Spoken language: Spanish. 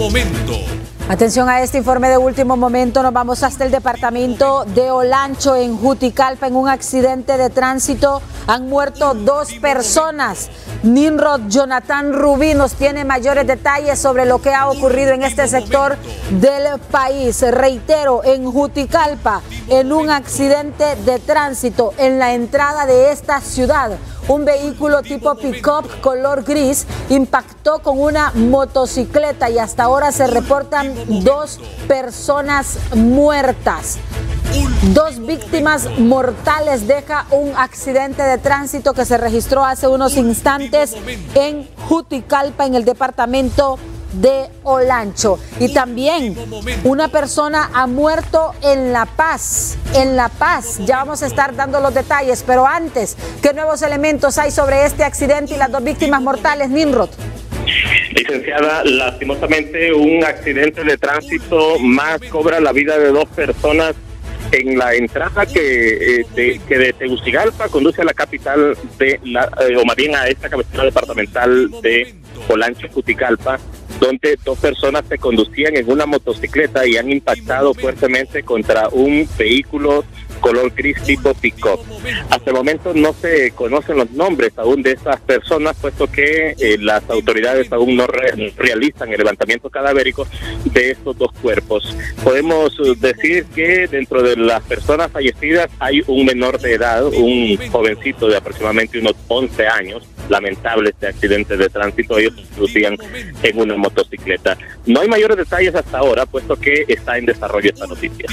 momento. Atención a este informe de último momento. Nos vamos hasta el departamento de Olancho en Juticalpa. En un accidente de tránsito han muerto dos personas. Ninrod Jonathan Rubí nos tiene mayores detalles sobre lo que ha ocurrido en este sector del país. Reitero, en Juticalpa, en un accidente de tránsito en la entrada de esta ciudad un vehículo tipo pick-up color gris impactó con una motocicleta y hasta ahora se reportan dos personas muertas. Dos víctimas mortales deja un accidente de tránsito que se registró hace unos instantes en Juticalpa, en el departamento de Olancho. Y también una persona ha muerto en La Paz. En La Paz, ya vamos a estar dando los detalles, pero antes, ¿qué nuevos elementos hay sobre este accidente y las dos víctimas mortales, Nimrod? Licenciada, lastimosamente un accidente de tránsito más cobra la vida de dos personas en la entrada que, eh, de, que de Tegucigalpa conduce a la capital de la, eh, o más bien a esta capital departamental de Polancho, Juticalpa, donde dos personas se conducían en una motocicleta y han impactado fuertemente contra un vehículo color gris tipo pick-up. Hasta el momento no se conocen los nombres aún de estas personas, puesto que eh, las autoridades aún no realizan el levantamiento cadavérico de estos dos cuerpos. Podemos decir que dentro de las personas fallecidas hay un menor de edad, un jovencito de aproximadamente unos 11 años, lamentable este accidente de tránsito, ellos conducían en una motocicleta. No hay mayores detalles hasta ahora, puesto que está en desarrollo esta noticia.